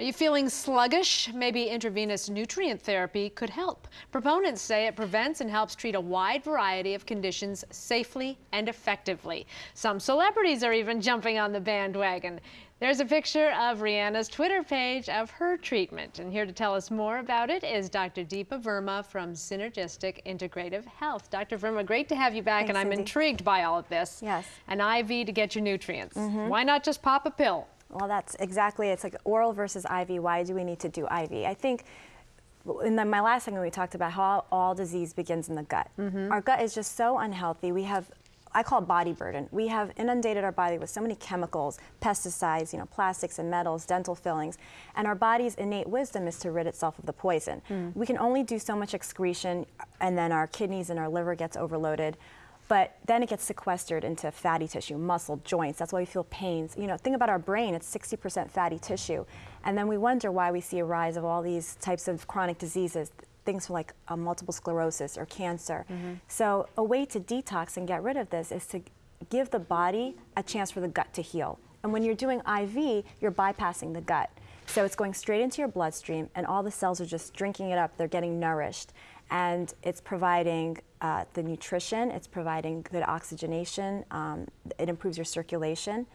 Are you feeling sluggish? Maybe intravenous nutrient therapy could help. Proponents say it prevents and helps treat a wide variety of conditions safely and effectively. Some celebrities are even jumping on the bandwagon. There's a picture of Rihanna's Twitter page of her treatment. And here to tell us more about it is Dr. Deepa Verma from Synergistiq Integrative Health. Dr. Verma, great to have you back, Thanks, and I'm Cindy. intrigued by all of this. Yes. An IV to get your nutrients. Mm-hmm. Why not just pop a pill? Well, that's exactly, it's like oral versus IV. Why do we need to do IV? I think in the, my last segment, we talked about how all disease begins in the gut. Mm-hmm. Our gut is just so unhealthy. We have, I call it body burden. We have inundated our body with so many chemicals, pesticides, you know, plastics and metals, dental fillings, and our body's innate wisdom is to rid itself of the poison. Mm. We can only do so much excretion, and then our kidneys and our liver gets overloaded. But then it gets sequestered into fatty tissue, muscle, joints. That's why we feel pains. You know, think about our brain, it's 60% fatty tissue. And then we wonder why we see a rise of all these types of chronic diseases, things like uh, multiple sclerosis or cancer. So a way to detox and get rid of this is to give the body a chance for the gut to heal. And when you're doing IV, you're bypassing the gut. So it's going straight into your bloodstream, and all the cells are just drinking it up. They're getting nourished. And it's providing uh, the nutrition, it's providing good oxygenation, um, it improves your circulation,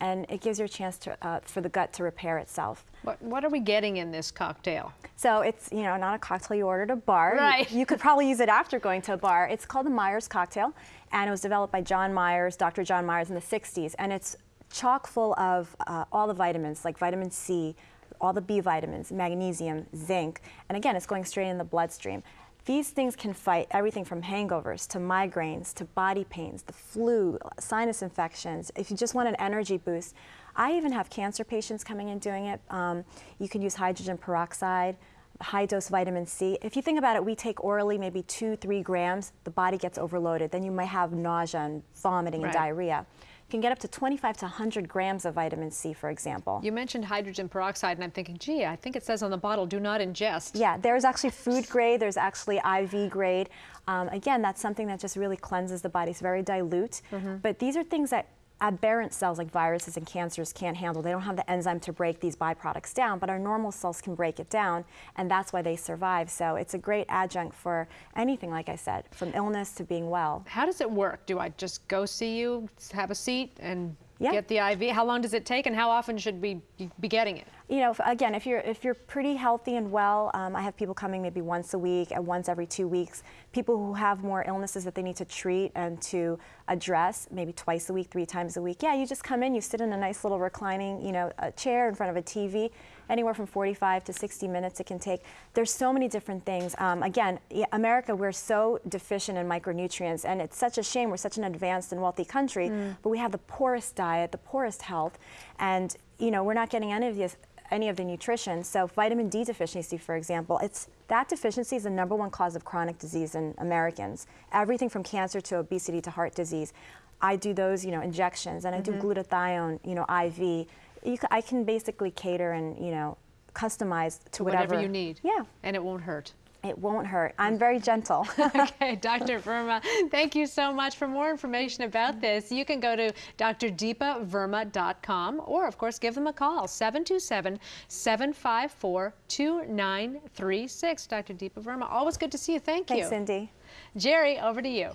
and it gives you a chance to, uh, for the gut to repair itself. What, what are we getting in this cocktail? So it's you know not a cocktail you order at a bar. You- Right. You, could probably use it after going to a bar. It's called the Myers cocktail, and it was developed by John Myers, Dr. John Myers, in the 60s, and it's chock full of uh, all the vitamins like vitamin C, all the B vitamins, magnesium, zinc, and again, it's going straight in the bloodstream. These things can fight everything from hangovers to migraines to body pains, the flu, sinus infections. If you just want an energy boost, I even have cancer patients coming in doing it. Um, you can use hydrogen peroxide, high dose vitamin C. If you think about it, we take orally maybe two, three grams, the body gets overloaded. Then you might have nausea and vomiting and diarrhea. You can get up to 25 to 100 grams of vitamin C, for example. You mentioned hydrogen peroxide, and I'm thinking, gee, I think it says on the bottle, do not ingest. Yeah, there's actually food grade, there's actually IV grade. Um, again, that's something that just really cleanses the body. It's very dilute. But these are things that aberrant cells like viruses and cancers can't handle. They don't have the enzyme to break these byproducts down, but our normal cells can break it down, and that's why they survive. So it's a great adjunct for anything, like I said, from illness to being well. How does it work? Do I just go see you, have a seat, and Yeah. get the IV? How long does it take, and how often should we be getting it? you know, again, if you're if you're pretty healthy and well, um, I have people coming maybe once a week and once every two weeks. People who have more illnesses that they need to treat and to address, maybe twice a week, three times a week. Yeah, you just come in, you sit in a nice little reclining, you know, a chair in front of a TV. Anywhere from 45 to 60 minutes it can take. There's so many different things. Um, again, America, we're so deficient in micronutrients, and it's such a shame. We're such an advanced and wealthy country, but we have the poorest diet, the poorest health, and you know, we're not getting any of this any of the nutrition. So vitamin D deficiency, for example, it's that deficiency is the number one cause of chronic disease in Americans. Everything from cancer to obesity to heart disease. I do those, you know, injections, and I do mm-hmm. glutathione, you know, IV. You I can basically cater and you know customize to whatever, Whatever you need. Yeah, And it won't hurt. It won't hurt. I'm very gentle. okay, Dr. Verma, thank you so much. For more information about this, you can go to drdeepaverma.com or, of course, give them a call 727 754 2936. Dr. Deepa Verma, always good to see you. Thank Thanks, you. Cindy. Jerry, over to you.